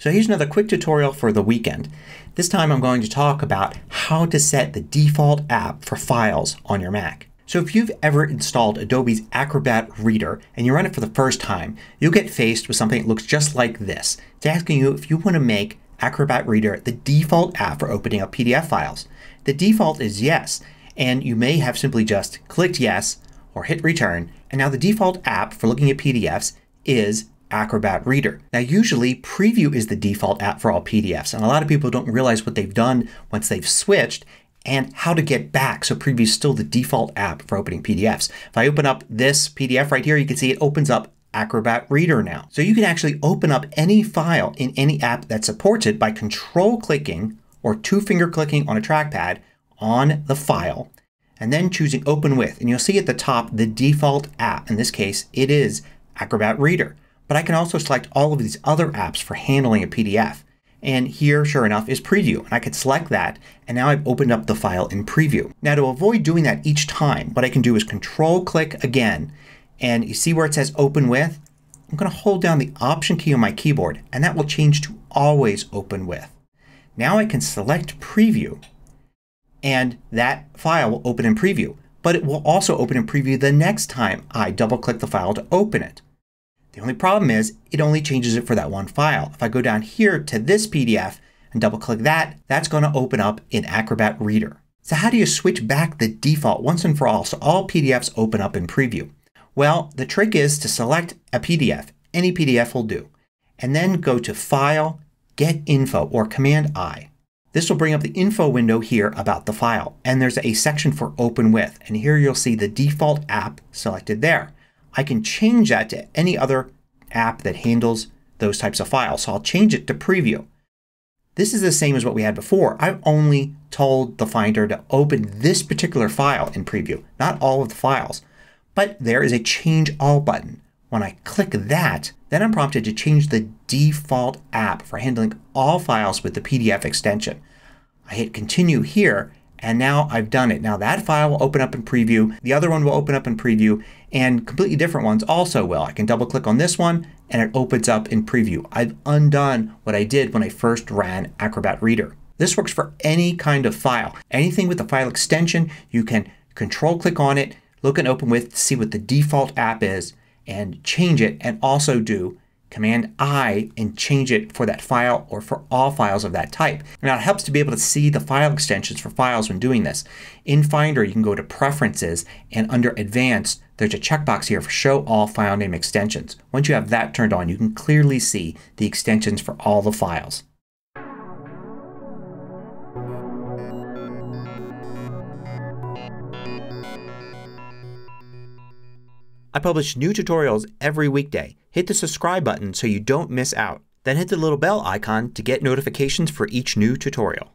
So here's another quick tutorial for the weekend. This time I'm going to talk about how to set the default app for files on your Mac. So if you've ever installed Adobe's Acrobat Reader and you run it for the first time, you'll get faced with something that looks just like this. It's asking you if you want to make Acrobat Reader the default app for opening up PDF files. The default is yes and you may have simply just clicked yes or hit return and now the default app for looking at PDFs is Acrobat Reader. Now usually Preview is the default app for all PDFs and a lot of people don't realize what they've done once they've switched and how to get back. So Preview is still the default app for opening PDFs. If I open up this PDF right here you can see it opens up Acrobat Reader now. So you can actually open up any file in any app that supports it by control clicking or two finger clicking on a trackpad on the file and then choosing Open With. And you'll see at the top the default app. In this case it is Acrobat Reader. But I can also select all of these other apps for handling a PDF. And here, sure enough, is Preview. And I could select that and now I've opened up the file in Preview. Now to avoid doing that each time what I can do is Control click again and you see where it says Open With? I'm going to hold down the Option key on my keyboard and that will change to Always Open With. Now I can select Preview and that file will open in Preview. But it will also open in Preview the next time I double click the file to open it. The only problem is it only changes it for that one file. If I go down here to this PDF and double click that, that's going to open up in Acrobat Reader. So how do you switch back the default once and for all so all PDFs open up in Preview? Well, the trick is to select a PDF. Any PDF will do. And then go to File, Get Info or Command I. This will bring up the info window here about the file. And there's a section for Open With. And here you'll see the default app selected there. I can change that to any other app that handles those types of files. So I'll change it to Preview. This is the same as what we had before. I've only told the Finder to open this particular file in Preview, not all of the files. But there is a Change All button. When I click that, then I'm prompted to change the default app for handling all files with the PDF extension. I hit Continue here and now I've done it. Now that file will open up in preview. The other one will open up in preview and completely different ones also will. I can double click on this one and it opens up in preview. I've undone what I did when I first ran Acrobat Reader. This works for any kind of file. Anything with a file extension you can control click on it, look and open with to see what the default app is and change it and also do Command I and change it for that file or for all files of that type. Now it helps to be able to see the file extensions for files when doing this. In Finder you can go to Preferences and under Advanced there's a checkbox here for Show All File Name Extensions. Once you have that turned on you can clearly see the extensions for all the files. I publish new tutorials every weekday. Hit the subscribe button so you don't miss out. Then hit the little bell icon to get notifications for each new tutorial.